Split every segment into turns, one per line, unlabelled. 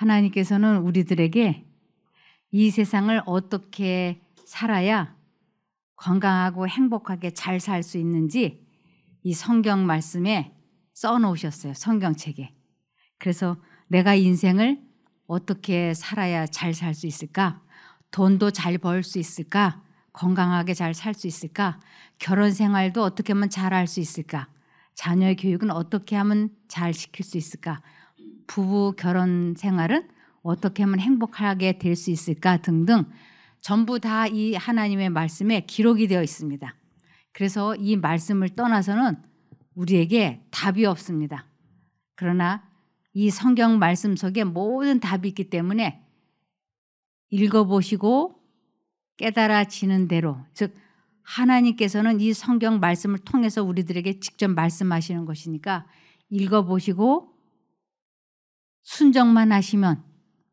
하나님께서는 우리들에게 이 세상을 어떻게 살아야 건강하고 행복하게 잘 살 수 있는지 이 성경 말씀에 써 놓으셨어요. 성경책에. 그래서 내가 인생을 어떻게 살아야 잘 살 수 있을까? 돈도 잘 벌 수 있을까? 건강하게 잘 살 수 있을까? 결혼 생활도 어떻게 하면 잘 할 수 있을까? 자녀의 교육은 어떻게 하면 잘 시킬 수 있을까? 부부 결혼 생활은 어떻게 하면 행복하게 될 수 있을까 등등 전부 다 이 하나님의 말씀에 기록이 되어 있습니다. 그래서 이 말씀을 떠나서는 우리에게 답이 없습니다. 그러나 이 성경 말씀 속에 모든 답이 있기 때문에 읽어보시고 깨달아지는 대로, 즉, 하나님께서는 이 성경 말씀을 통해서 우리들에게 직접 말씀하시는 것이니까 읽어보시고 순정만 하시면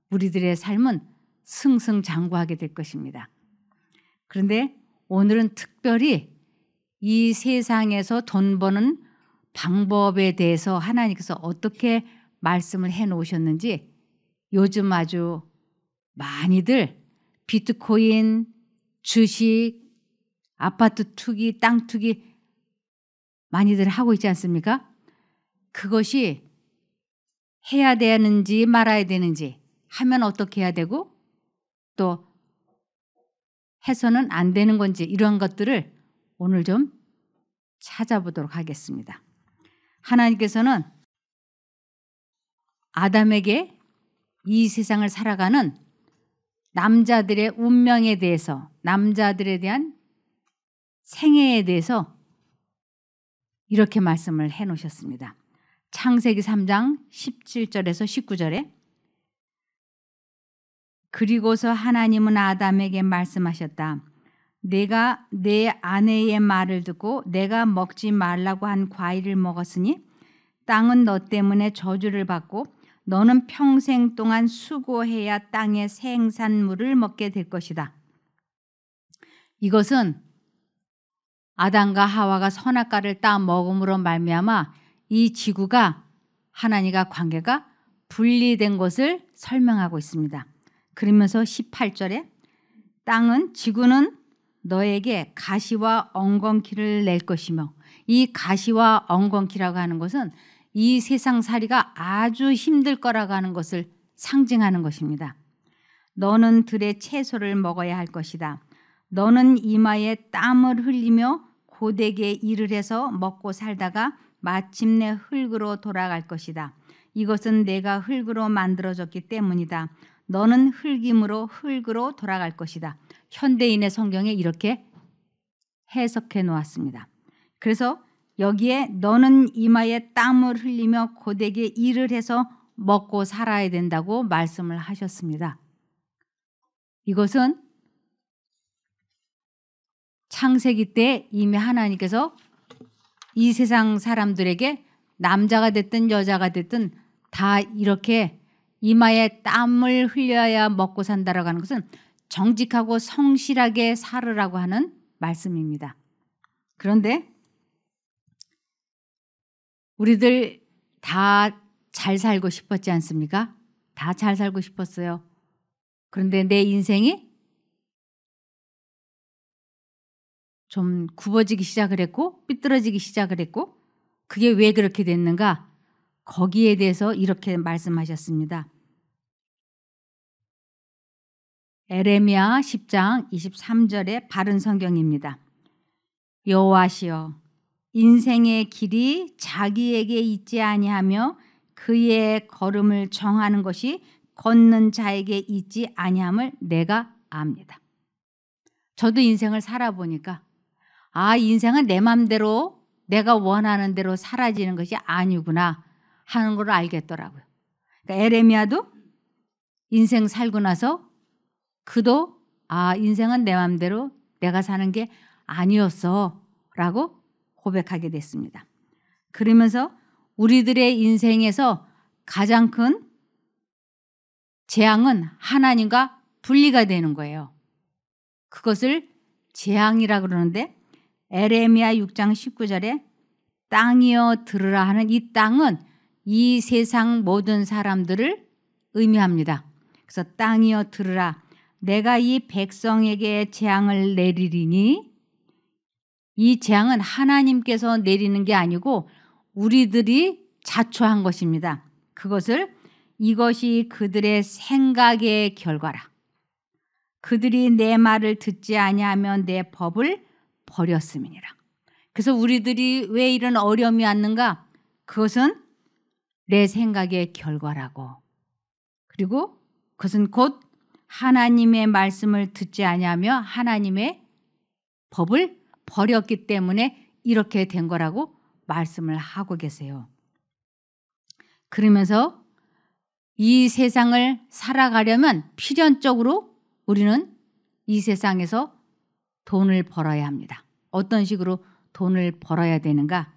우리들의 삶은 승승장구하게 될 것입니다. 그런데 오늘은 특별히 이 세상에서 돈 버는 방법에 대해서 하나님께서 어떻게 말씀을 해 놓으셨는지 요즘 아주 많이들 비트코인, 주식, 아파트 투기, 땅 투기 많이들 하고 있지 않습니까? 그것이 해야 되는지 말아야 되는지 하면 어떻게 해야 되고 또 해서는 안 되는 건지 이런 것들을 오늘 좀 찾아보도록 하겠습니다. 하나님께서는 아담에게 이 세상을 살아가는 남자들의 운명에 대해서 남자들에 대한 생애에 대해서 이렇게 말씀을 해 놓으셨습니다. 창세기 3장 17절에서 19절에 그리고서 하나님은 아담에게 말씀하셨다. 내가 내 아내의 말을 듣고 내가 먹지 말라고 한 과일을 먹었으니 땅은 너 때문에 저주를 받고 너는 평생 동안 수고해야 땅의 생산물을 먹게 될 것이다. 이것은 아담과 하와가 선악과를 따 먹음으로 말미암아 이 지구가 하나님과 관계가 분리된 것을 설명하고 있습니다. 그러면서 18절에 땅은 지구는 너에게 가시와 엉겅퀴를 낼 것이며 이 가시와 엉겅퀴라고 하는 것은 이 세상 살이가 아주 힘들 거라고 하는 것을 상징하는 것입니다. 너는 들의 채소를 먹어야 할 것이다. 너는 이마에 땀을 흘리며 고되게 일을 해서 먹고 살다가 마침내 흙으로 돌아갈 것이다. 이것은 내가 흙으로 만들어졌기 때문이다. 너는 흙임으로 흙으로 돌아갈 것이다. 현대인의 성경에 이렇게 해석해 놓았습니다. 그래서 여기에 너는 이마에 땀을 흘리며 고되게 일을 해서 먹고 살아야 된다고 말씀을 하셨습니다. 이것은 창세기 때 이미 하나님께서 이 세상 사람들에게 남자가 됐든 여자가 됐든 다 이렇게 이마에 땀을 흘려야 먹고 산다라고 하는 것은 정직하고 성실하게 살으라고 하는 말씀입니다. 그런데 우리들 다 잘 살고 싶었지 않습니까? 다 잘 살고 싶었어요. 그런데 내 인생이 좀 굽어지기 시작을 했고 삐뚤어지기 시작을 했고 그게 왜 그렇게 됐는가? 거기에 대해서 이렇게 말씀하셨습니다. 에레미야 10장 23절의 바른 성경입니다. 여호와시여 인생의 길이 자기에게 있지 아니하며 그의 걸음을 정하는 것이 걷는 자에게 있지 아니함을 내가 압니다. 저도 인생을 살아보니까 아 인생은 내 맘대로 내가 원하는 대로 사라지는 것이 아니구나 하는 걸 알겠더라고요. 그러니까 에레미야도 인생 살고 나서 그도 아 인생은 내 맘대로 내가 사는 게 아니었어 라고 고백하게 됐습니다. 그러면서 우리들의 인생에서 가장 큰 재앙은 하나님과 분리가 되는 거예요. 그것을 재앙이라 그러는데 에레미야 6장 19절에 땅이여 들으라 하는 이 땅은 이 세상 모든 사람들을 의미합니다. 그래서 땅이여 들으라 내가 이 백성에게 재앙을 내리리니 이 재앙은 하나님께서 내리는 게 아니고 우리들이 자초한 것입니다. 그것을 이것이 그들의 생각의 결과라. 그들이 내 말을 듣지 아니하면 내 법을 버렸음이니라. 그래서 우리들이 왜 이런 어려움이 왔는가? 그것은 내 생각의 결과라고. 그리고 그것은 곧 하나님의 말씀을 듣지 아니하며 하나님의 법을 버렸기 때문에 이렇게 된 거라고 말씀을 하고 계세요. 그러면서 이 세상을 살아가려면 필연적으로 우리는 이 세상에서 돈을 벌어야 합니다. 어떤 식으로 돈을 벌어야 되는가?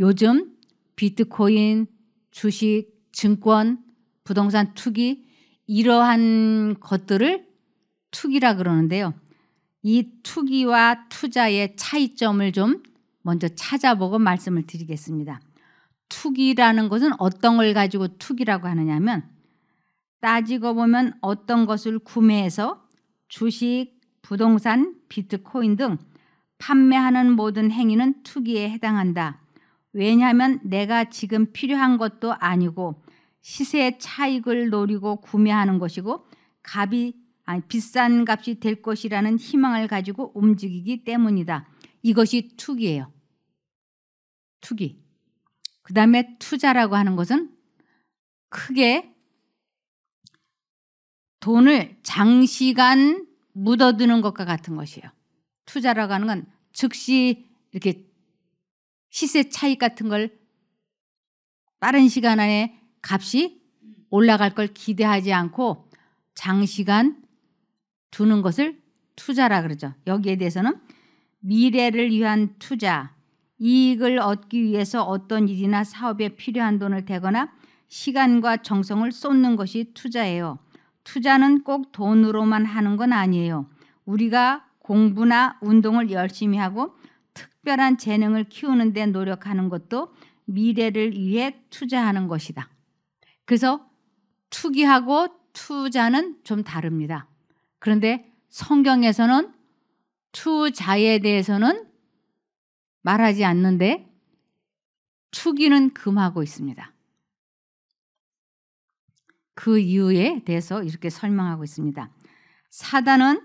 요즘 비트코인, 주식, 증권, 부동산 투기 이러한 것들을 투기라 그러는데요. 이 투기와 투자의 차이점을 좀 먼저 찾아보고 말씀을 드리겠습니다. 투기라는 것은 어떤 걸 가지고 투기라고 하느냐면 따지고 보면 어떤 것을 구매해서 주식, 부동산, 비트코인 등 판매하는 모든 행위는 투기에 해당한다. 왜냐하면 내가 지금 필요한 것도 아니고 시세 차익을 노리고 구매하는 것이고 값이 아니 비싼 값이 될 것이라는 희망을 가지고 움직이기 때문이다. 이것이 투기예요. 투기. 그 다음에 투자라고 하는 것은 크게 돈을 장시간 묻어두는 것과 같은 것이에요. 투자라고 하는 건 즉시 이렇게 시세 차익 같은 걸 빠른 시간 안에 값이 올라갈 걸 기대하지 않고 장시간 두는 것을 투자라 그러죠. 여기에 대해서는 미래를 위한 투자, 이익을 얻기 위해서 어떤 일이나 사업에 필요한 돈을 대거나 시간과 정성을 쏟는 것이 투자예요. 투자는 꼭 돈으로만 하는 건 아니에요. 우리가 공부나 운동을 열심히 하고 특별한 재능을 키우는 데 노력하는 것도 미래를 위해 투자하는 것이다. 그래서 투기하고 투자는 좀 다릅니다. 그런데 성경에서는 투자에 대해서는 말하지 않는데 투기는 금하고 있습니다. 그 이유에 대해서 이렇게 설명하고 있습니다. 사단은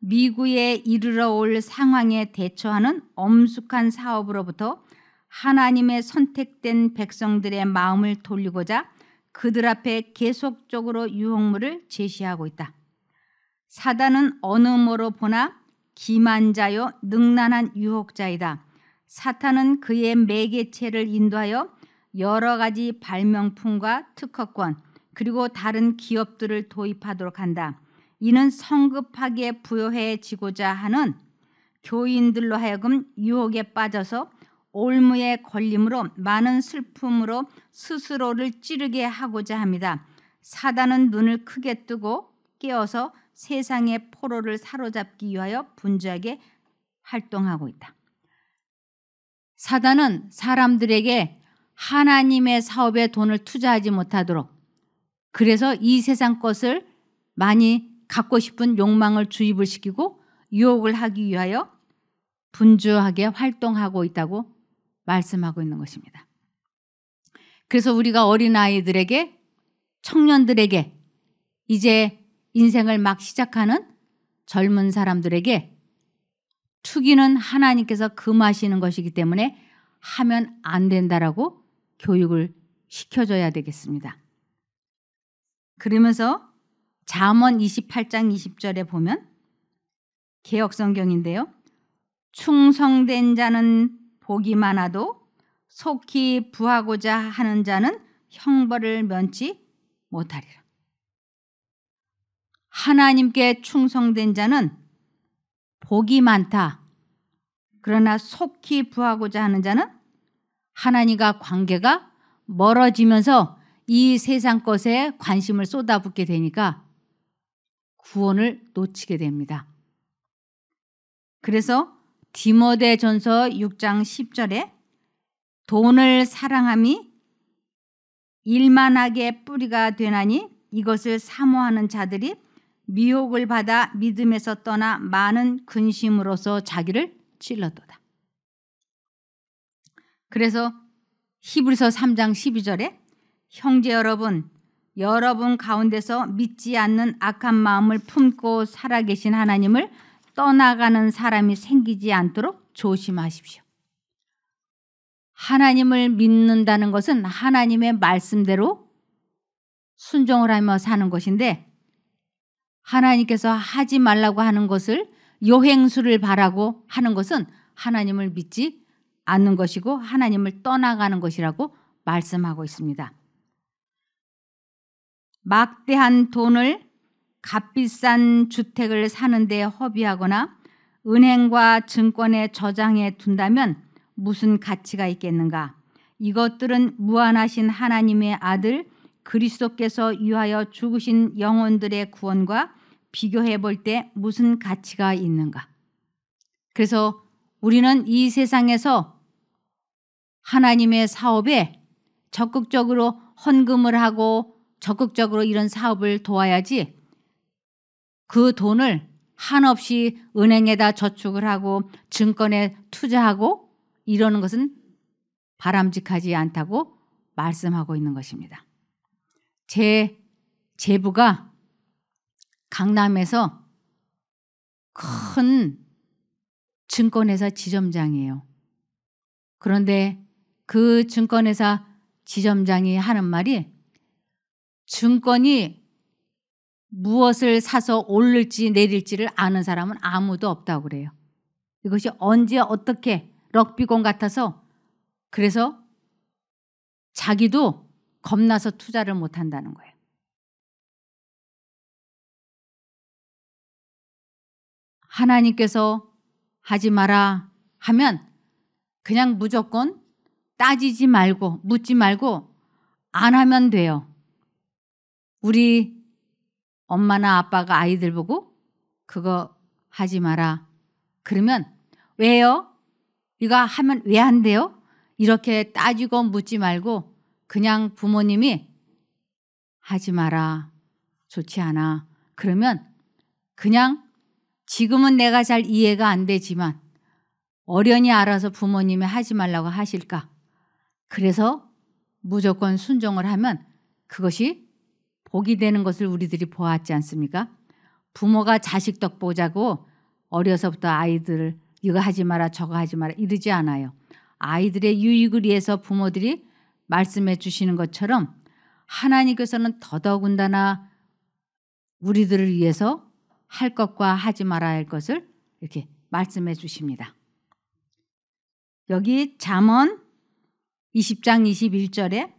미국에 이르러 올 상황에 대처하는 엄숙한 사업으로부터 하나님의 선택된 백성들의 마음을 돌리고자 그들 앞에 계속적으로 유혹물을 제시하고 있다. 사단은 어느 모로 보나 기만자요 능란한 유혹자이다. 사탄은 그의 매개체를 인도하여 여러 가지 발명품과 특허권 그리고 다른 기업들을 도입하도록 한다. 이는 성급하게 부여해지고자 하는 교인들로 하여금 유혹에 빠져서 올무에 걸림으로 많은 슬픔으로 스스로를 찌르게 하고자 합니다. 사단은 눈을 크게 뜨고 깨어서 세상의 포로를 사로잡기 위하여 분주하게 활동하고 있다. 사단은 사람들에게 하나님의 사업에 돈을 투자하지 못하도록 그래서 이 세상 것을 많이 갖고 싶은 욕망을 주입을 시키고 유혹을 하기 위하여 분주하게 활동하고 있다고 말씀하고 있는 것입니다. 그래서 우리가 어린아이들에게 청년들에게 이제 인생을 막 시작하는 젊은 사람들에게 투기는 하나님께서 금하시는 것이기 때문에 하면 안 된다라고 교육을 시켜줘야 되겠습니다. 그러면서 잠언 28장 20절에 보면 개혁 성경인데요. 충성된 자는 복이 많아도 속히 부하고자 하는 자는 형벌을 면치 못하리라. 하나님께 충성된 자는 복이 많다. 그러나 속히 부하고자 하는 자는 하나님과 관계가 멀어지면서 이 세상 것에 관심을 쏟아붓게 되니까 구원을 놓치게 됩니다. 그래서 디모데 전서 6장 10절에 돈을 사랑함이 일만하게 뿌리가 되나니 이것을 사모하는 자들이 미혹을 받아 믿음에서 떠나 많은 근심으로서 자기를 찔렀도다. 그래서 히브리서 3장 12절에 형제 여러분 여러분 가운데서 믿지 않는 악한 마음을 품고 살아계신 하나님을 떠나가는 사람이 생기지 않도록 조심하십시오. 하나님을 믿는다는 것은 하나님의 말씀대로 순종을 하며 사는 것인데 하나님께서 하지 말라고 하는 것을 요행수를 바라고 하는 것은 하나님을 믿지 않는 것이고 하나님을 떠나가는 것이라고 말씀하고 있습니다. 막대한 돈을 값비싼 주택을 사는데 허비하거나 은행과 증권에 저장해 둔다면 무슨 가치가 있겠는가? 이것들은 무한하신 하나님의 아들 그리스도께서 위하여 죽으신 영혼들의 구원과 비교해 볼 때 무슨 가치가 있는가? 그래서 우리는 이 세상에서 하나님의 사업에 적극적으로 헌금을 하고 적극적으로 이런 사업을 도와야지 그 돈을 한없이 은행에다 저축을 하고 증권에 투자하고 이러는 것은 바람직하지 않다고 말씀하고 있는 것입니다. 제 제부가 강남에서 큰 증권회사 지점장이에요. 그런데 그 증권회사 지점장이 하는 말이 증권이 무엇을 사서 오를지 내릴지를 아는 사람은 아무도 없다고 그래요. 이것이 언제 어떻게 럭비공 같아서 그래서 자기도 겁나서 투자를 못 한다는 거예요. 하나님께서 하지 마라 하면 그냥 무조건 따지지 말고 묻지 말고 안 하면 돼요. 우리 엄마나 아빠가 아이들 보고 그거 하지 마라. 그러면 왜요? 이거 하면 왜 안 돼요? 이렇게 따지고 묻지 말고 그냥 부모님이 하지 마라. 좋지 않아. 그러면 그냥 지금은 내가 잘 이해가 안 되지만 어련히 알아서 부모님이 하지 말라고 하실까? 그래서 무조건 순종을 하면 그것이 복이 되는 것을 우리들이 보았지 않습니까? 부모가 자식 덕 보자고 어려서부터 아이들을 이거 하지 마라 저거 하지 마라 이러지 않아요. 아이들의 유익을 위해서 부모들이 말씀해 주시는 것처럼 하나님께서는 더더군다나 우리들을 위해서 할 것과 하지 말아야 할 것을 이렇게 말씀해 주십니다. 여기 잠언 20장 21절에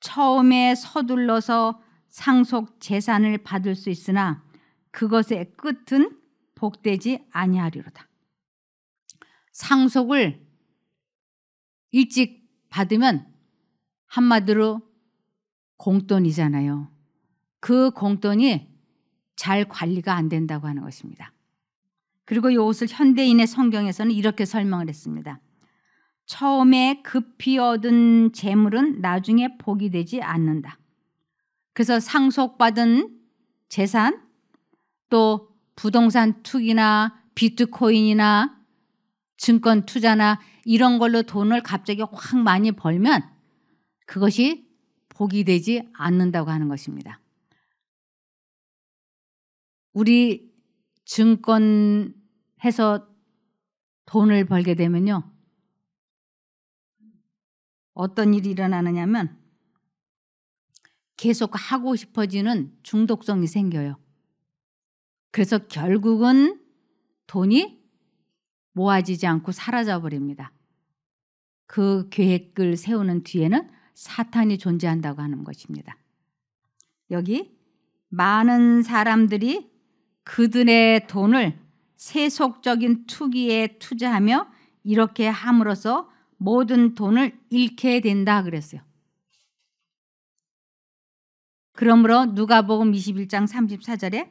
처음에 서둘러서 상속 재산을 받을 수 있으나 그것의 끝은 복되지 아니하리로다. 상속을 일찍 받으면 한마디로 공돈이잖아요. 그 공돈이 잘 관리가 안 된다고 하는 것입니다. 그리고 이것을 현대인의 성경에서는 이렇게 설명을 했습니다. 처음에 급히 얻은 재물은 나중에 복이 되지 않는다. 그래서 상속받은 재산 또 부동산 투기나 비트코인이나 증권 투자나 이런 걸로 돈을 갑자기 확 많이 벌면 그것이 복이 되지 않는다고 하는 것입니다. 우리 증권 해서 돈을 벌게 되면요. 어떤 일이 일어나느냐면 계속 하고 싶어지는 중독성이 생겨요. 그래서 결국은 돈이 모아지지 않고 사라져 버립니다. 그 계획을 세우는 뒤에는 사탄이 존재한다고 하는 것입니다. 여기 많은 사람들이 그들의 돈을 세속적인 투기에 투자하며 이렇게 함으로써 모든 돈을 잃게 된다 그랬어요. 그러므로 누가복음 21장 34절에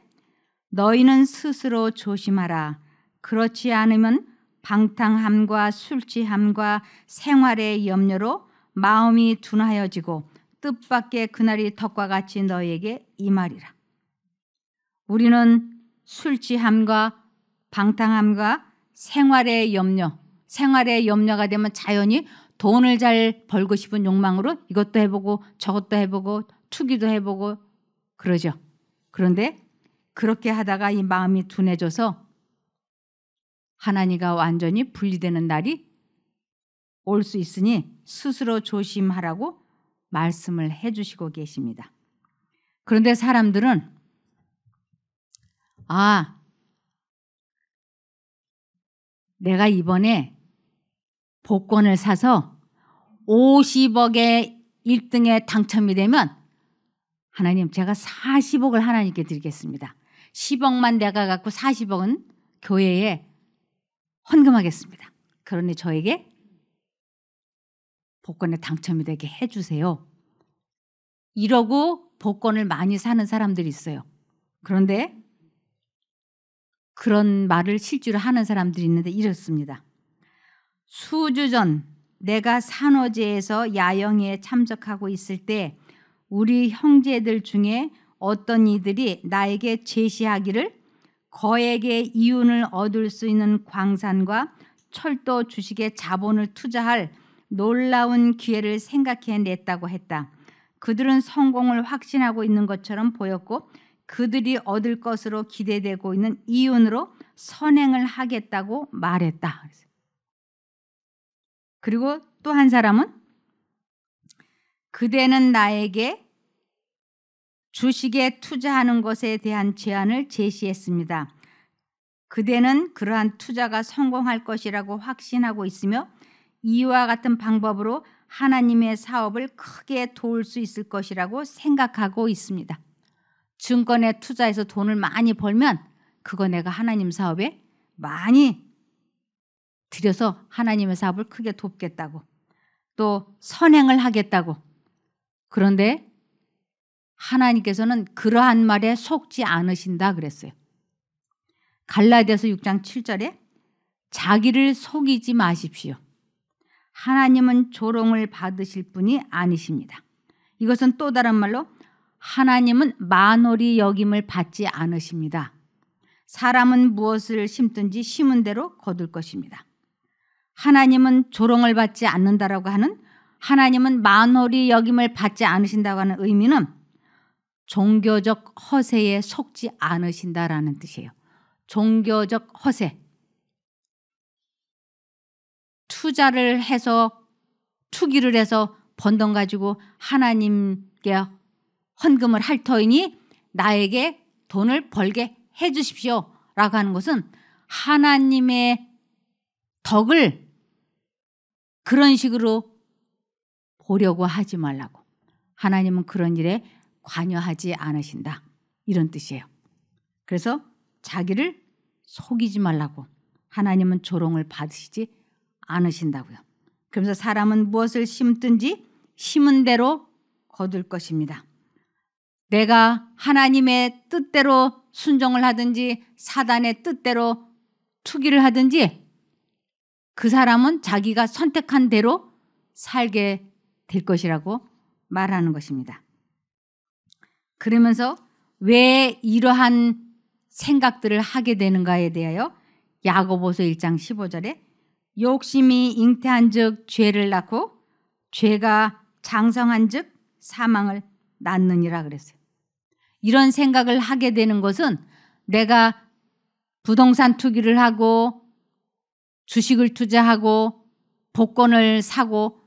너희는 스스로 조심하라. 그렇지 않으면 방탕함과 술취함과 생활의 염려로 마음이 둔하여지고 뜻밖의 그날이 덕과 같이 너에게 임하리라. 우리는 술 취함과 방탕함과 생활의 염려, 생활의 염려가 되면 자연히 돈을 잘 벌고 싶은 욕망으로 이것도 해보고 저것도 해보고 투기도 해보고 그러죠. 그런데 그렇게 하다가 이 마음이 둔해져서 하나님과 완전히 분리되는 날이 올 수 있으니 스스로 조심하라고 말씀을 해주시고 계십니다. 그런데 사람들은 아, 내가 이번에 복권을 사서 50억의 1등에 당첨이 되면 하나님 제가 40억을 하나님께 드리겠습니다. 10억만 내가 갖고 40억은 교회에 헌금하겠습니다. 그러니 저에게 복권에 당첨이 되게 해주세요. 이러고 복권을 많이 사는 사람들이 있어요. 그런데 그런 말을 실제로 하는 사람들이 있는데 이렇습니다. 수주 전 내가 산호제에서 야영에 참석하고 있을 때 우리 형제들 중에 어떤 이들이 나에게 제시하기를 거액의 이윤을 얻을 수 있는 광산과 철도 주식에 자본을 투자할 놀라운 기회를 생각해 냈다고 했다. 그들은 성공을 확신하고 있는 것처럼 보였고 그들이 얻을 것으로 기대되고 있는 이윤으로 선행을 하겠다고 말했다. 그리고 또 한 사람은 그대는 나에게 주식에 투자하는 것에 대한 제안을 제시했습니다. 그대는 그러한 투자가 성공할 것이라고 확신하고 있으며 이와 같은 방법으로 하나님의 사업을 크게 도울 수 있을 것이라고 생각하고 있습니다. 증권에 투자해서 돈을 많이 벌면 그거 내가 하나님 사업에 많이 들여서 하나님의 사업을 크게 돕겠다고 또 선행을 하겠다고 그런데 하나님께서는 그러한 말에 속지 않으신다 그랬어요. 갈라디아서 6장 7절에 자기를 속이지 마십시오. 하나님은 조롱을 받으실 분이 아니십니다. 이것은 또 다른 말로 하나님은 만홀이 여김을 받지 않으십니다. 사람은 무엇을 심든지 심은 대로 거둘 것입니다. 하나님은 조롱을 받지 않는다라고 하는 하나님은 만홀이 여김을 받지 않으신다고 하는 의미는 종교적 허세에 속지 않으신다라는 뜻이에요. 종교적 허세. 투자를 해서 투기를 해서 번 돈 가지고 하나님께 헌금을 할 터이니 나에게 돈을 벌게 해 주십시오. 라고 하는 것은 하나님의 덕을 그런 식으로 보려고 하지 말라고. 하나님은 그런 일에 관여하지 않으신다. 이런 뜻이에요. 그래서 자기를 속이지 말라고. 하나님은 조롱을 받으시지 않으신다고요. 그러면서 사람은 무엇을 심든지 심은 대로 거둘 것입니다. 내가 하나님의 뜻대로 순종을 하든지 사단의 뜻대로 투기를 하든지 그 사람은 자기가 선택한 대로 살게 될 것이라고 말하는 것입니다. 그러면서 왜 이러한 생각들을 하게 되는가에 대하여 야고보서 1장 15절에 욕심이 잉태한 즉 죄를 낳고 죄가 장성한 즉 사망을 낳느니라 그랬어요. 이런 생각을 하게 되는 것은 내가 부동산 투기를 하고 주식을 투자하고 복권을 사고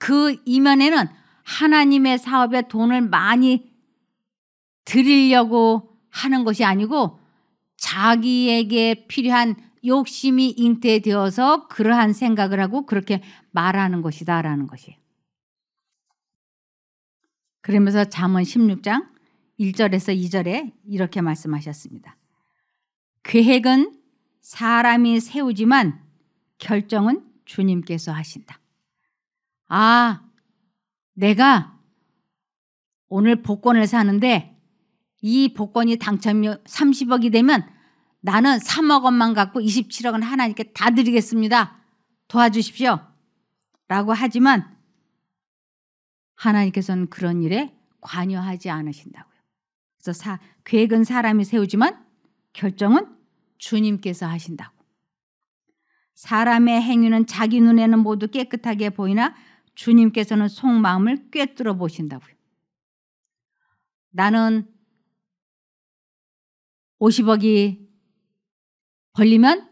그 이면에는 하나님의 사업에 돈을 많이 드리려고 하는 것이 아니고 자기에게 필요한 욕심이 잉태되어서 그러한 생각을 하고 그렇게 말하는 것이다라는 것이에요. 그러면서 잠언 16장 1절에서 2절에 이렇게 말씀하셨습니다. 계획은 사람이 세우지만 결정은 주님께서 하신다. 아, 내가 오늘 복권을 사는데 이 복권이 당첨이 30억이 되면 나는 3억 원만 갖고 27억은 하나님께 다 드리겠습니다. 도와주십시오. 라고 하지만 하나님께서는 그런 일에 관여하지 않으신다고요. 그래서 사, 계획은 사람이 세우지만 결정은 주님께서 하신다고. 사람의 행위는 자기 눈에는 모두 깨끗하게 보이나 주님께서는 속마음을 꿰뚫어 보신다고요. 나는 50억이 벌리면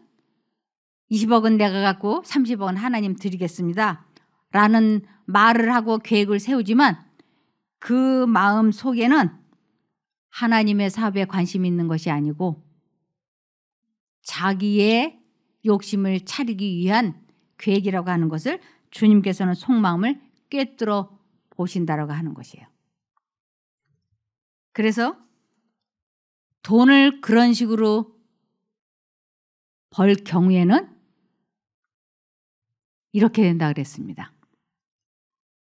20억은 내가 갖고 30억은 하나님 드리겠습니다. 라는 말을 하고 계획을 세우지만 그 마음 속에는 하나님의 사업에 관심 있는 것이 아니고 자기의 욕심을 차리기 위한 계획이라고 하는 것을 주님께서는 속마음을 꿰뚫어 보신다라고 하는 것이에요. 그래서 돈을 그런 식으로 벌 경우에는 이렇게 된다 그랬습니다.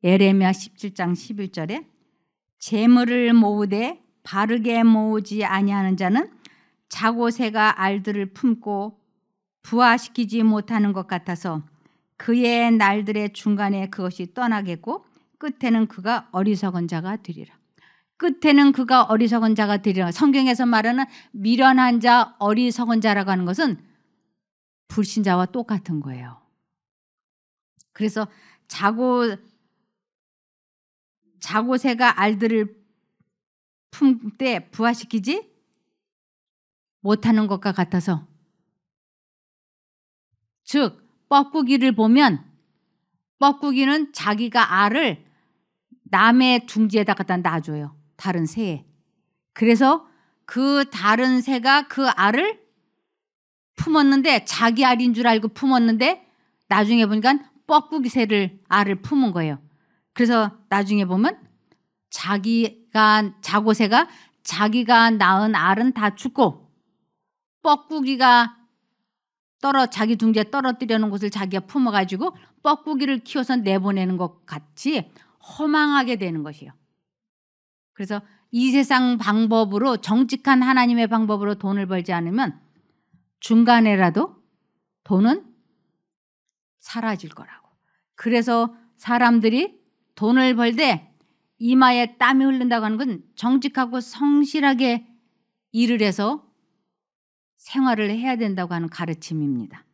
에레미야 17장 11절에 재물을 모으되 바르게 모으지 아니하는 자는 자고새가 알들을 품고 부화시키지 못하는 것 같아서 그의 날들의 중간에 그것이 떠나겠고 끝에는 그가 어리석은 자가 되리라. 끝에는 그가 어리석은 자가 되리라. 성경에서 말하는 미련한 자, 어리석은 자라고 하는 것은 불신자와 똑같은 거예요. 그래서 자고 자고새가 알들을 품 때 부화시키지 못하는 것과 같아서 즉 뻐꾸기를 보면 뻐꾸기는 자기가 알을 남의 둥지에다 갖다 놔줘요. 다른 새에. 그래서 그 다른 새가 그 알을 품었는데 자기 알인 줄 알고 품었는데 나중에 보니까 뻐꾸기 새를 알을 품은 거예요. 그래서 나중에 보면 자기가 자고새가 자기가 낳은 알은 다 죽고 뻐꾸기가 떨어 자기 둥지에 떨어뜨려는 것을 자기가 품어가지고 뻐꾸기를 키워서 내보내는 것 같이 허망하게 되는 것이요. 그래서 이 세상 방법으로 정직한 하나님의 방법으로 돈을 벌지 않으면 중간에라도 돈은 사라질 거라고. 그래서 사람들이 돈을 벌때 이마에 땀이 흐른다고 하는 건 정직하고 성실하게 일을 해서 생활을 해야 된다고 하는 가르침입니다.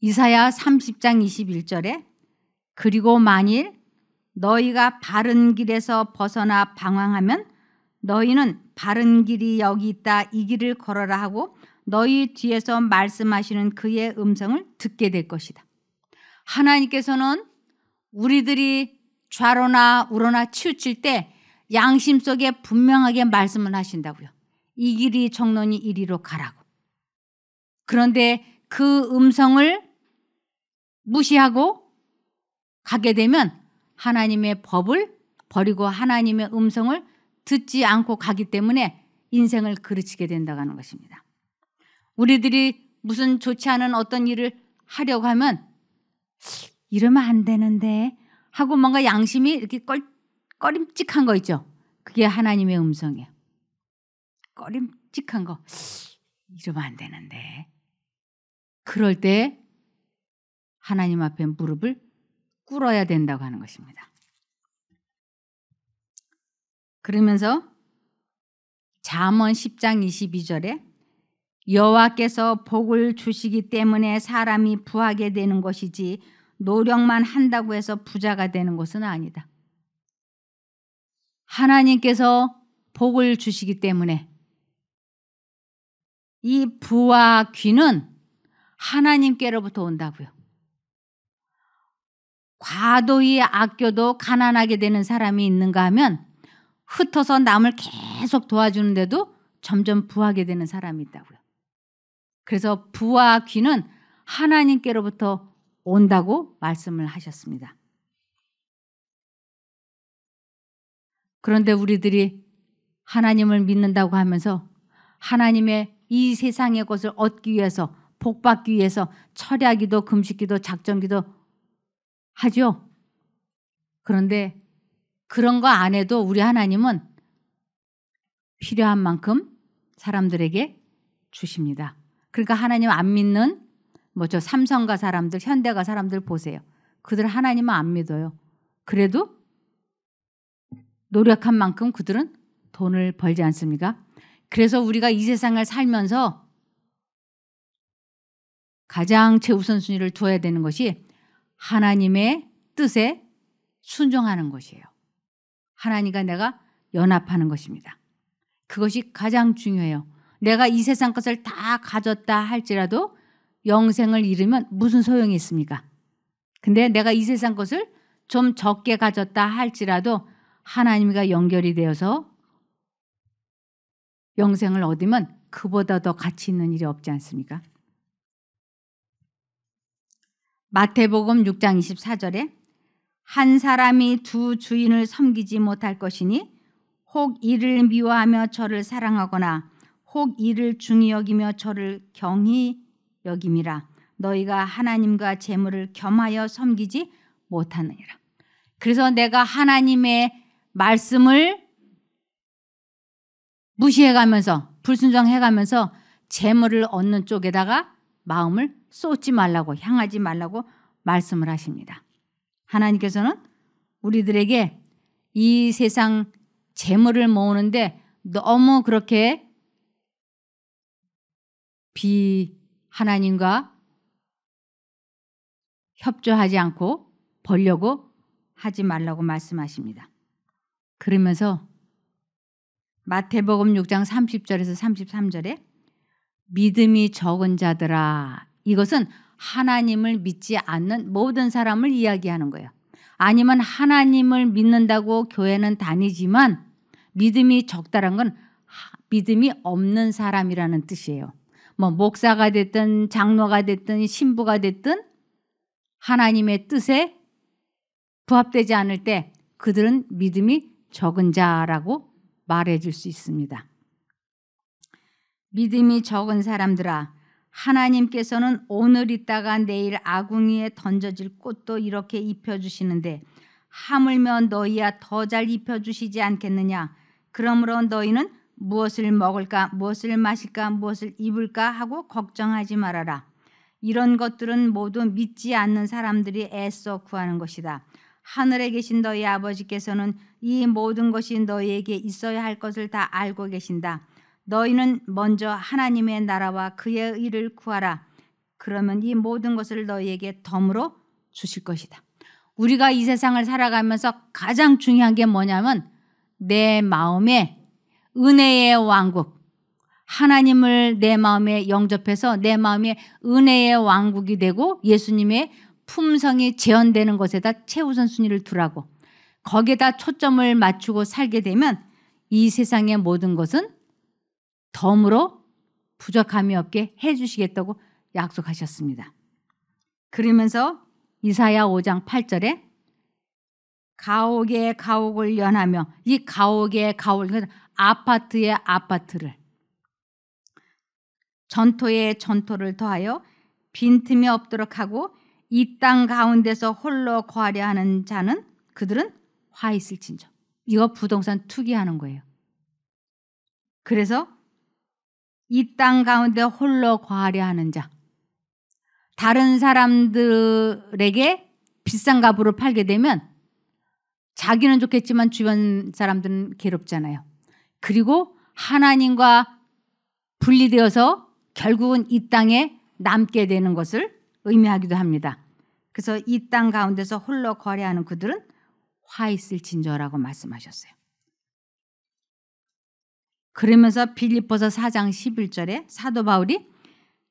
이사야 30장 21절에 그리고 만일 너희가 바른 길에서 벗어나 방황하면 너희는 바른 길이 여기 있다 이 길을 걸어라 하고 너희 뒤에서 말씀하시는 그의 음성을 듣게 될 것이다. 하나님께서는 우리들이 좌로나 우로나 치우칠 때 양심 속에 분명하게 말씀을 하신다고요. 이 길이 정론이 이리로 가라고. 그런데 그 음성을 무시하고 가게 되면 하나님의 법을 버리고 하나님의 음성을 듣지 않고 가기 때문에 인생을 그르치게 된다고 하는 것입니다. 우리들이 무슨 좋지 않은 어떤 일을 하려고 하면 이러면 안 되는데 하고 뭔가 양심이 이렇게 껄, 꺼림칙한 거 있죠. 그게 하나님의 음성이에요. 꺼림칙한 거. 이러면 안 되는데. 그럴 때 하나님 앞에 무릎을 꿇어야 된다고 하는 것입니다. 그러면서 잠언 10장 22절에 여호와께서 복을 주시기 때문에 사람이 부하게 되는 것이지 노력만 한다고 해서 부자가 되는 것은 아니다. 하나님께서 복을 주시기 때문에 이 부와 귀는 하나님께로부터 온다고요. 과도히 아껴도 가난하게 되는 사람이 있는가 하면 흩어서 남을 계속 도와주는데도 점점 부하게 되는 사람이 있다고요. 그래서 부와 귀는 하나님께로부터 온다고 말씀을 하셨습니다. 그런데 우리들이 하나님을 믿는다고 하면서 하나님의 이 세상의 것을 얻기 위해서 복 받기 위해서 철야기도 금식기도 작정기도 하죠. 그런데 그런 거 안 해도 우리 하나님은 필요한 만큼 사람들에게 주십니다. 그러니까 하나님 안 믿는 뭐 저 삼성가 사람들, 현대가 사람들 보세요. 그들 하나님은 안 믿어요. 그래도 노력한 만큼 그들은 돈을 벌지 않습니까? 그래서 우리가 이 세상을 살면서 가장 최우선순위를 두어야 되는 것이 하나님의 뜻에 순종하는 것이에요. 하나님과 내가 연합하는 것입니다. 그것이 가장 중요해요. 내가 이 세상 것을 다 가졌다 할지라도 영생을 잃으면 무슨 소용이 있습니까? 근데 내가 이 세상 것을 좀 적게 가졌다 할지라도 하나님과 연결이 되어서 영생을 얻으면 그보다 더 가치 있는 일이 없지 않습니까? 마태복음 6장 24절에 한 사람이 두 주인을 섬기지 못할 것이니 혹 이를 미워하며 저를 사랑하거나 혹 이를 중히 여기며 저를 경히 여김이라 너희가 하나님과 재물을 겸하여 섬기지 못하느니라. 그래서 내가 하나님의 말씀을 무시해 가면서 불순종해 가면서 재물을 얻는 쪽에다가 마음을 쏟지 말라고 향하지 말라고 말씀을 하십니다. 하나님께서는 우리들에게 이 세상 재물을 모으는데 너무 그렇게 비 하나님과 협조하지 않고 벌려고 하지 말라고 말씀하십니다. 그러면서 마태복음 6장 30절에서 33절에 믿음이 적은 자들아 이것은 하나님을 믿지 않는 모든 사람을 이야기하는 거예요. 아니면 하나님을 믿는다고 교회는 다니지만 믿음이 적다란 건 믿음이 없는 사람이라는 뜻이에요. 뭐 목사가 됐든 장로가 됐든 신부가 됐든 하나님의 뜻에 부합되지 않을 때 그들은 믿음이 적은 자라고 말해 줄 수 있습니다. 믿음이 적은 사람들아 하나님께서는 오늘 있다가 내일 아궁이에 던져질 꽃도 이렇게 입혀 주시는데 하물며 너희야 더 잘 입혀 주시지 않겠느냐? 그러므로 너희는 무엇을 먹을까 무엇을 마실까 무엇을 입을까 하고 걱정하지 말아라. 이런 것들은 모두 믿지 않는 사람들이 애써 구하는 것이다 하늘에 계신 너희 아버지께서는 이 모든 것이 너희에게 있어야 할 것을 다 알고 계신다. 너희는 먼저 하나님의 나라와 그의 의를 구하라. 그러면 이 모든 것을 너희에게 덤으로 주실 것이다. 우리가 이 세상을 살아가면서 가장 중요한 게 뭐냐면 내 마음에 은혜의 왕국, 하나님을 내 마음에 영접해서 내 마음에 은혜의 왕국이 되고 예수님의 품성이 재현되는 것에다 최우선 순위를 두라고 거기에다 초점을 맞추고 살게 되면 이 세상의 모든 것은 덤으로 부족함이 없게 해주시겠다고 약속하셨습니다. 그러면서 이사야 5장 8절에 가옥의 가옥을 연하며 이 가옥의 가옥 아파트의 아파트를 전토의 전토를 더하여 빈틈이 없도록 하고 이 땅 가운데서 홀로 거하려 하는 자는 그들은 화 있을진저. 이거 부동산 투기하는 거예요. 그래서 이 땅 가운데 홀로 거하려 하는 자. 다른 사람들에게 비싼 값으로 팔게 되면 자기는 좋겠지만 주변 사람들은 괴롭잖아요. 그리고 하나님과 분리되어서 결국은 이 땅에 남게 되는 것을 의미하기도 합니다. 그래서 이 땅 가운데서 홀로 거래하는 그들은 화 있을 진저라고 말씀하셨어요. 그러면서 빌립보서 4장 11절에 사도 바울이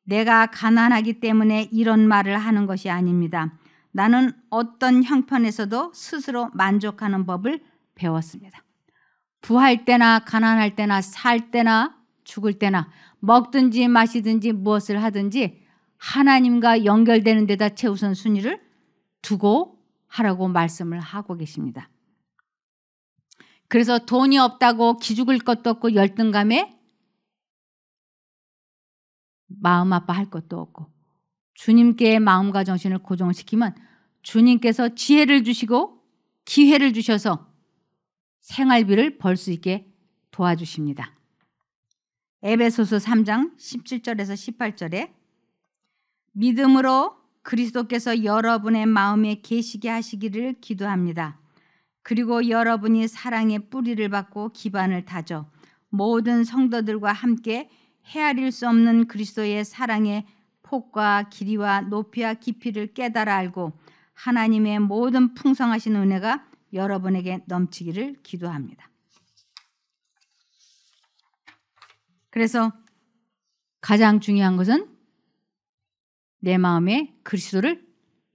내가 가난하기 때문에 이런 말을 하는 것이 아닙니다. 나는 어떤 형편에서도 스스로 만족하는 법을 배웠습니다. 부할 때나 가난할 때나 살 때나 죽을 때나 먹든지 마시든지 무엇을 하든지 하나님과 연결되는 데다 최우선 순위를 두고 하라고 말씀을 하고 계십니다. 그래서 돈이 없다고 기죽을 것도 없고 열등감에 마음 아파할 것도 없고 주님께 마음과 정신을 고정시키면 주님께서 지혜를 주시고 기회를 주셔서 생활비를 벌 수 있게 도와주십니다. 에베소서 3장 17절에서 18절에 믿음으로 그리스도께서 여러분의 마음에 계시게 하시기를 기도합니다. 그리고 여러분이 사랑의 뿌리를 받고 기반을 다져 모든 성도들과 함께 헤아릴 수 없는 그리스도의 사랑의 폭과 길이와 높이와 깊이를 깨달아 알고 하나님의 모든 풍성하신 은혜가 여러분에게 넘치기를 기도합니다. 그래서 가장 중요한 것은 내 마음에 그리스도를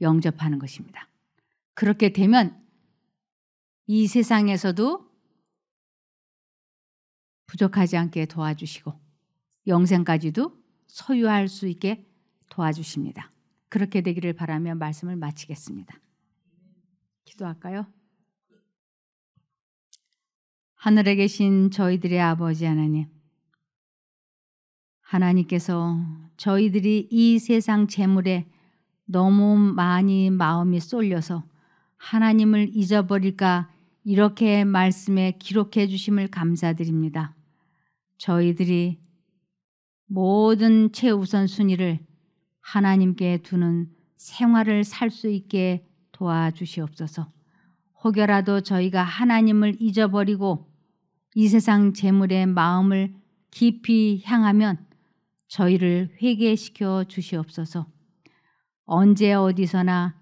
영접하는 것입니다. 그렇게 되면 이 세상에서도 부족하지 않게 도와주시고 영생까지도 소유할 수 있게 도와주십니다. 그렇게 되기를 바라며 말씀을 마치겠습니다. 기도할까요? 하늘에 계신 저희들의 아버지 하나님, 하나님께서 저희들이 이 세상 재물에 너무 많이 마음이 쏠려서 하나님을 잊어버릴까 이렇게 말씀에 기록해 주심을 감사드립니다. 저희들이 모든 최우선 순위를 하나님께 두는 생활을 살 수 있게 도와주시옵소서. 혹여라도 저희가 하나님을 잊어버리고 이 세상 재물의 마음을 깊이 향하면 저희를 회개시켜 주시옵소서. 언제 어디서나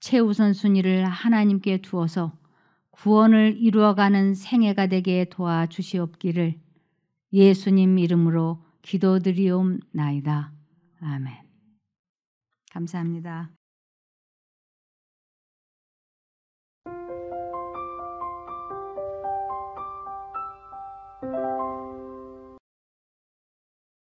최우선 순위를 하나님께 두어서 구원을 이루어가는 생애가 되게 도와주시옵기를 예수님 이름으로 기도드리옵나이다. 아멘. 감사합니다.